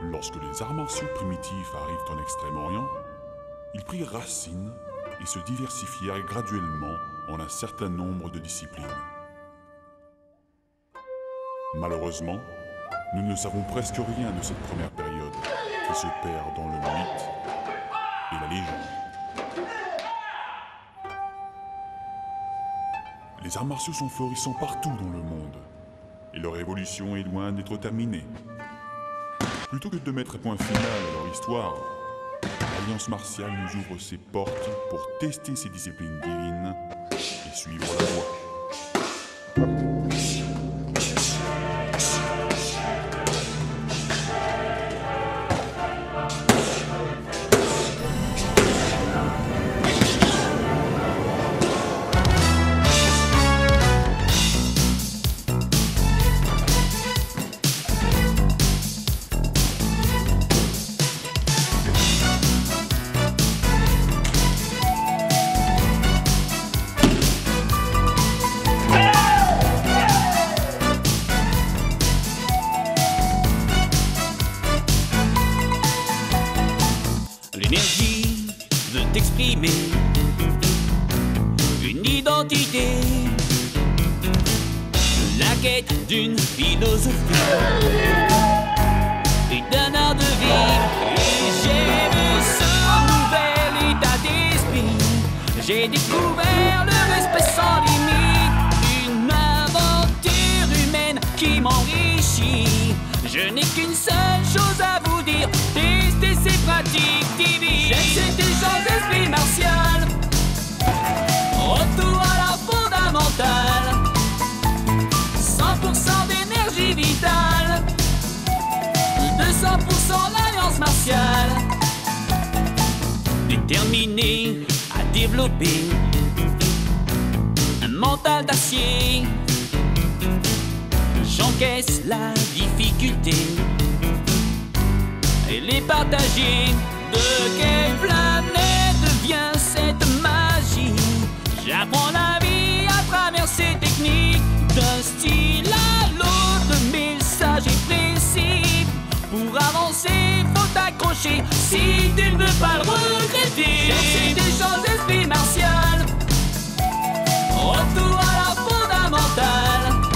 Lorsque les arts martiaux primitifs arrivent en Extrême-Orient, ils prirent racine et se diversifièrent graduellement en un certain nombre de disciplines. Malheureusement, nous ne savons presque rien de cette première période qui se perd dans le mythe et la légende. Les arts martiaux sont florissants partout dans le monde et leur évolution est loin d'être terminée. Plutôt que de mettre un point final à leur histoire, l'Alliance martiale nous ouvre ses portes pour tester ses disciplines divines et suivre la voie. Une identité, la quête d'une philosophie et d'un art de vivre. Et j'ai vu ce nouvel état d'esprit. J'ai découvert le respect sans limite, une aventure humaine qui m'enrichit. Je n'ai qu'une seule chose à vous dire, tester ces pratiques divines. À développer un mental d'acier. J'encaisse la difficulté et les partager. De quelle planète si tu ne veux pas le regretter. Des choses d'esprit martial. Retour à la fondamentale.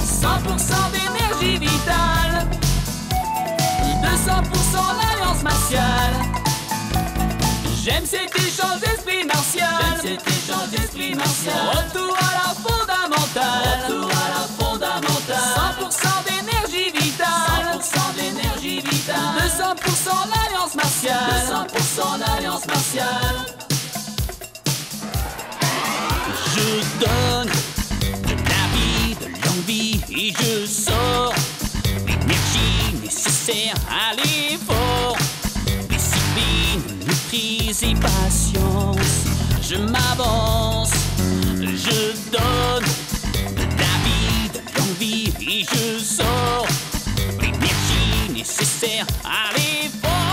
100% d'énergie vitale 200% l'alliance martiale J'aime cet échange d'esprit martial J'aime cet échange d'esprit martial martiale 200% l'alliance martiale Je donne de la vie, de l'envie et je sors l'énergie nécessaire à l'effort. Discipline, maîtrise et patience. Je m'avance, je donne de la vie, de l'envie et je sors l'énergie nécessaire à l'effort.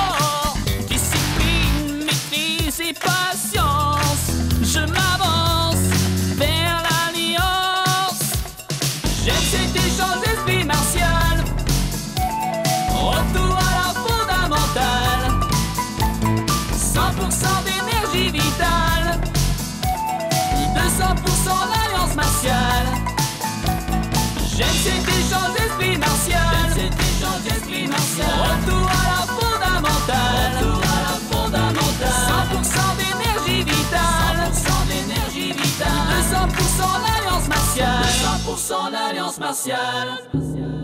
D'énergie vitale. 200% l'alliance martiale. J'aime cet échange d'esprit martial. Cet d'esprit martial. Retour à la fondamentale. Retour à la fondamentale. 100% d'énergie vitale. 100% d'énergie vitale. 200% l'alliance martiale. 200% l'alliance martiale.